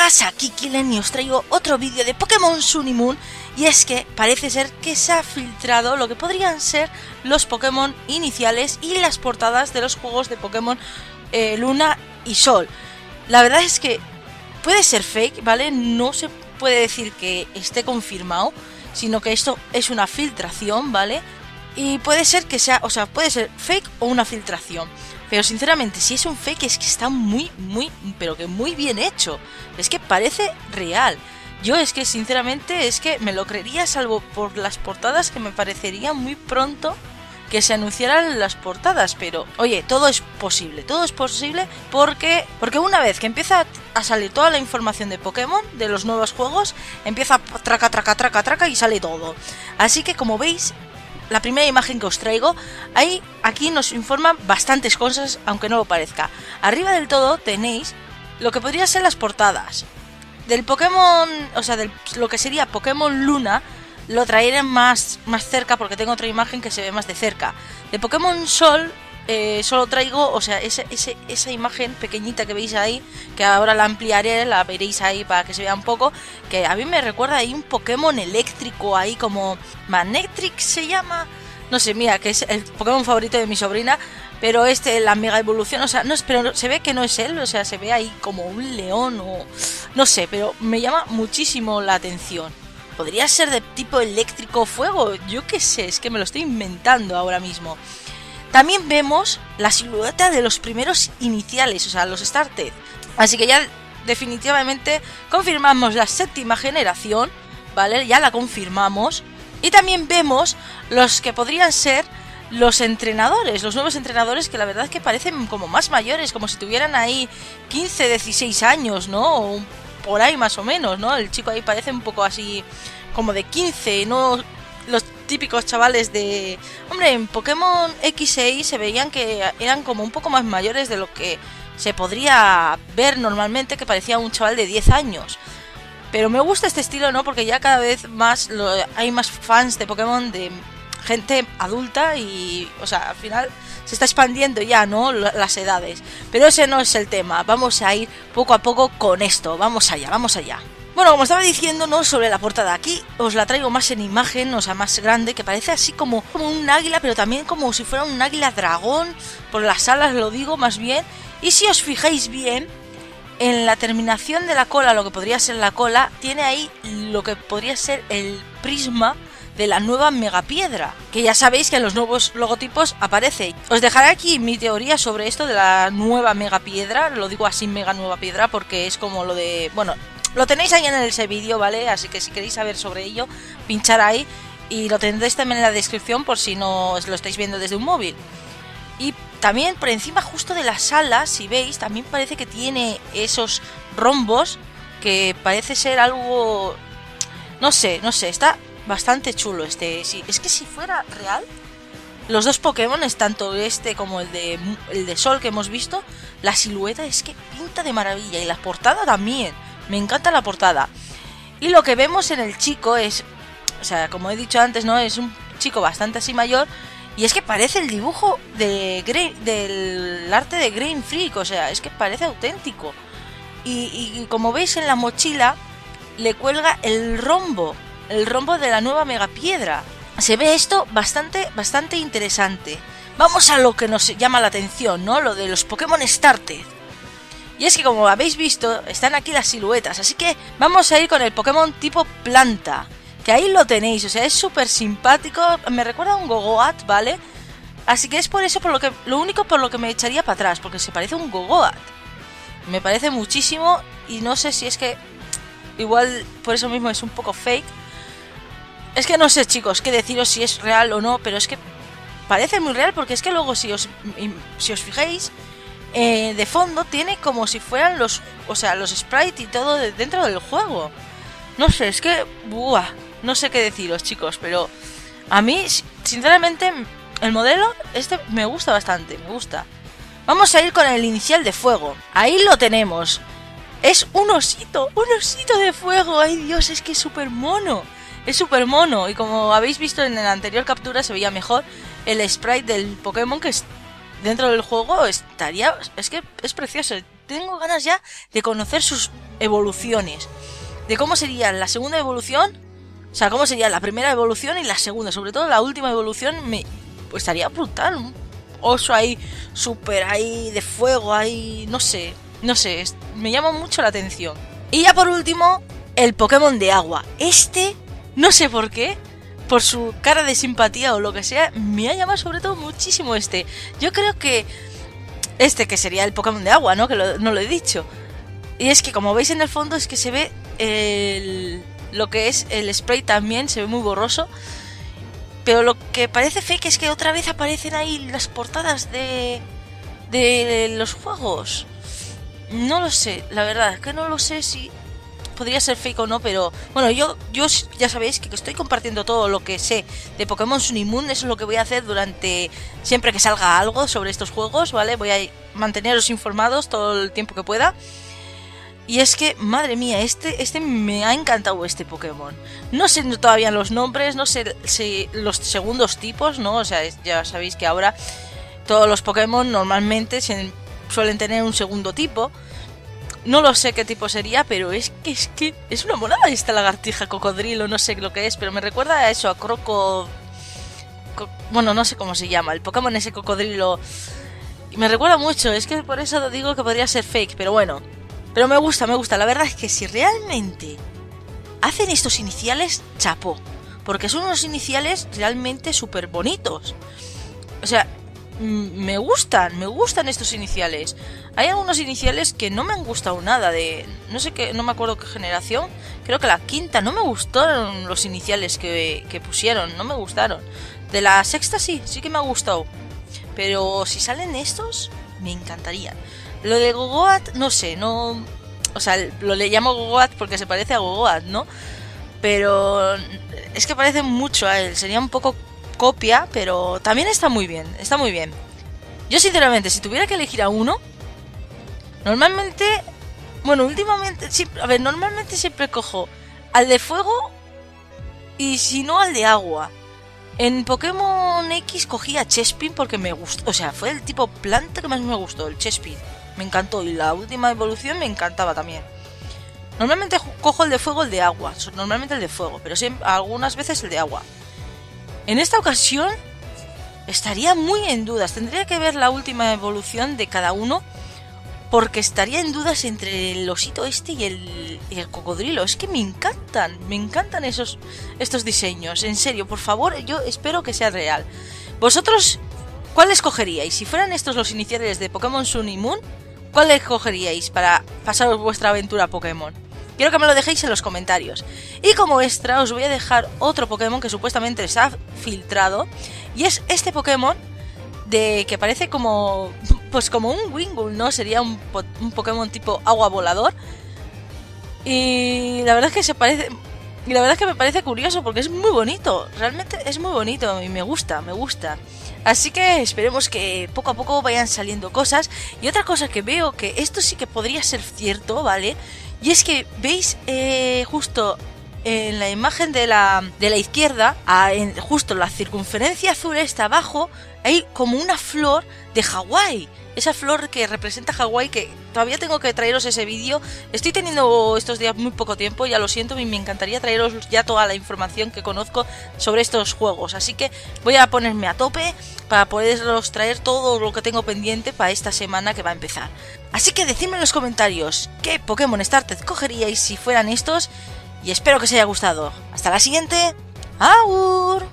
colegas, aquí Killen y os traigo otro vídeo de Pokémon Sun y Moon y es que parece ser que se ha filtrado lo que podrían ser los Pokémon iniciales y las portadas de los juegos de Pokémon eh, Luna y Sol. La verdad es que puede ser fake, ¿vale? No se puede decir que esté confirmado, sino que esto es una filtración, ¿vale? Y puede ser que sea, o sea, puede ser fake o una filtración. Pero sinceramente, si es un fake es que está muy, muy, pero que muy bien hecho. Es que parece real. Yo es que sinceramente es que me lo creería salvo por las portadas que me parecería muy pronto que se anunciaran las portadas, pero oye, todo es posible, todo es posible porque porque una vez que empieza a salir toda la información de Pokémon, de los nuevos juegos, empieza traca traca traca traca y sale todo. Así que como veis, la primera imagen que os traigo, ahí aquí nos informan bastantes cosas, aunque no lo parezca. Arriba del todo tenéis lo que podrían ser las portadas. Del Pokémon, o sea, de lo que sería Pokémon Luna, lo traeré más, más cerca porque tengo otra imagen que se ve más de cerca. De Pokémon Sol, eh, solo traigo, o sea, esa imagen pequeñita que veis ahí, que ahora la ampliaré, la veréis ahí para que se vea un poco, que a mí me recuerda ahí un Pokémon eléctrico ahí como Manectrix se llama, no sé, mira, que es el Pokémon favorito de mi sobrina, pero este, la mega evolución, o sea, no, pero se ve que no es él, o sea, se ve ahí como un león o no sé, pero me llama muchísimo la atención. Podría ser de tipo eléctrico fuego, yo qué sé, es que me lo estoy inventando ahora mismo. También vemos la silueta de los primeros iniciales, o sea, los Started. Así que ya definitivamente confirmamos la séptima generación, ¿vale? Ya la confirmamos. Y también vemos los que podrían ser los entrenadores, los nuevos entrenadores que la verdad es que parecen como más mayores, como si tuvieran ahí 15, 16 años, ¿no? O por ahí más o menos, ¿no? El chico ahí parece un poco así como de 15, no los típicos chavales de... Hombre, en Pokémon X e Y se veían que eran como un poco más mayores de lo que se podría ver normalmente, que parecía un chaval de 10 años. Pero me gusta este estilo, ¿no? Porque ya cada vez más hay más fans de Pokémon de gente adulta y, o sea, al final se está expandiendo ya, ¿no? Las edades. Pero ese no es el tema. Vamos a ir poco a poco con esto. Vamos allá, vamos allá. Bueno, como estaba diciendo, ¿no? Sobre la portada aquí, os la traigo más en imagen, o sea, más grande, que parece así como, como un águila, pero también como si fuera un águila dragón, por las alas lo digo más bien. Y si os fijáis bien, en la terminación de la cola, lo que podría ser la cola, tiene ahí lo que podría ser el prisma de la nueva megapiedra, que ya sabéis que en los nuevos logotipos aparece. Os dejaré aquí mi teoría sobre esto de la nueva megapiedra, lo digo así mega nueva piedra porque es como lo de, bueno, lo tenéis ahí en ese vídeo, ¿vale? Así que si queréis saber sobre ello, pinchar ahí y lo tendréis también en la descripción por si no os lo estáis viendo desde un móvil. Y también por encima justo de las alas, si veis, también parece que tiene esos rombos que parece ser algo... No sé, no sé, está bastante chulo este. es que si fuera real, los dos Pokémon, tanto este como el de, el de Sol que hemos visto, la silueta es que pinta de maravilla y la portada también. Me encanta la portada. Y lo que vemos en el chico es, o sea, como he dicho antes, ¿no? Es un chico bastante así mayor. Y es que parece el dibujo de del arte de Green Freak, o sea, es que parece auténtico. Y, como veis en la mochila, le cuelga el rombo, el rombo de la nueva megapiedra. Se ve esto bastante, bastante interesante. Vamos a lo que nos llama la atención, ¿no? Lo de los Pokémon Starter. Y es que como habéis visto, están aquí las siluetas, así que vamos a ir con el Pokémon tipo planta. Que ahí lo tenéis, o sea, es súper simpático, me recuerda a un Gogoat, ¿vale? Así que es por eso por lo que lo único por lo que me echaría para atrás, porque se parece a un Gogoat. Me parece muchísimo y no sé si es que igual por eso mismo es un poco fake. Es que no sé, chicos, qué deciros si es real o no, pero es que parece muy real porque es que luego si os si os fijáis eh, de fondo tiene como si fueran los, o sea, los sprites y todo dentro del juego. No sé, es que, buah, no sé qué deciros, chicos, pero a mí, sinceramente, el modelo este me gusta bastante, me gusta. Vamos a ir con el inicial de fuego. Ahí lo tenemos. Es un osito, un osito de fuego. Ay Dios, es que es súper mono. Es súper mono. Y como habéis visto en la anterior captura, se veía mejor el sprite del Pokémon que es dentro del juego estaría. Es que es precioso. Tengo ganas ya de conocer sus evoluciones. De cómo sería la segunda evolución, o sea, cómo sería la primera evolución y la segunda, sobre todo la última evolución, me pues estaría brutal. Un oso ahí, súper ahí, de fuego ahí, no sé, no sé, me llama mucho la atención. Y ya por último, el Pokémon de agua. Este, no sé por qué, por su cara de simpatía o lo que sea, me ha llamado sobre todo muchísimo este. Yo creo que este que sería el Pokémon de agua, ¿no? Que no lo he dicho. Y es que como veis en el fondo es que se ve el, lo que es el spray también, se ve muy borroso. Pero lo que parece fake es que otra vez aparecen ahí las portadas de, de los juegos. No lo sé, la verdad, es que no lo sé si podría ser fake o no, pero bueno, yo, yo ya sabéis que estoy compartiendo todo lo que sé de Pokémon Sun y Moon, eso es lo que voy a hacer durante siempre que salga algo sobre estos juegos, ¿vale? Voy a manteneros informados todo el tiempo que pueda. Y es que, madre mía, este, este me ha encantado este Pokémon. No sé todavía los nombres, no sé si los segundos tipos, ¿no? O sea, ya sabéis que ahora todos los Pokémon normalmente suelen tener un segundo tipo. No lo sé qué tipo sería, pero es que es que es una monada esta lagartija cocodrilo, no sé lo que es, pero me recuerda a eso, a Croco... Bueno, no sé cómo se llama, el Pokémon ese cocodrilo... Me recuerda mucho, es que por eso digo que podría ser fake, pero bueno, pero me gusta, me gusta. La verdad es que si realmente hacen estos iniciales, chapo. Porque son unos iniciales realmente súper bonitos. O sea, me gustan, me gustan estos iniciales. Hay algunos iniciales que no me han gustado nada de... No sé qué, no me acuerdo qué generación. Creo que la quinta. No me gustaron los iniciales que, que pusieron. No me gustaron. De la sexta sí, sí que me ha gustado. Pero si salen estos, me encantarían. Lo de Gogoat, no sé, no. O sea, lo le llamo Gogoat porque se parece a Gogoat, ¿no? Pero es que parece mucho a él. Sería un poco copia, pero también está muy bien. Está muy bien. Yo, sinceramente, si tuviera que elegir a uno, normalmente. Bueno, últimamente. A ver, normalmente siempre cojo al de fuego y si no al de agua. En Pokémon X cogí a Chespin porque me gustó. O sea, fue el tipo planta que más me gustó, el Chespin me encantó. Y la última evolución me encantaba también. Normalmente cojo el de fuego, el de agua. Normalmente el de fuego, pero algunas veces el de agua. En esta ocasión estaría muy en dudas. Tendría que ver la última evolución de cada uno. Porque estaría en dudas entre el osito este y el, y el cocodrilo. Es que me encantan, me encantan esos, estos diseños. En serio, por favor, yo espero que sea real. ¿Vosotros cuál escogeríais? Si fueran estos los iniciales de Pokémon Sun y Moon, ¿Cuál escogeríais para pasaros vuestra aventura Pokémon? Quiero que me lo dejéis en los comentarios. Y como extra os voy a dejar otro Pokémon que supuestamente se ha filtrado. Y es este Pokémon de que parece como pues como un Wingull, ¿no? Sería un, un, Pokémon tipo agua volador. Y la verdad es que se parece y la verdad es que me parece curioso porque es muy bonito, realmente es muy bonito y me gusta, me gusta. Así que esperemos que poco a poco vayan saliendo cosas. Y otra cosa que veo que esto sí que podría ser cierto, ¿vale? Y es que veis eh, justo en la imagen de la, de la izquierda, en, justo la circunferencia azul está abajo, hay como una flor de Hawái esa flor que representa Hawái, que todavía tengo que traeros ese vídeo. Estoy teniendo estos días muy poco tiempo, ya lo siento, y me encantaría traeros ya toda la información que conozco sobre estos juegos. Así que voy a ponerme a tope para poderos traer todo lo que tengo pendiente para esta semana que va a empezar. Así que decidme en los comentarios qué Pokémon Started cogeríais si fueran estos, y espero que os haya gustado. Hasta la siguiente. ¡Aur!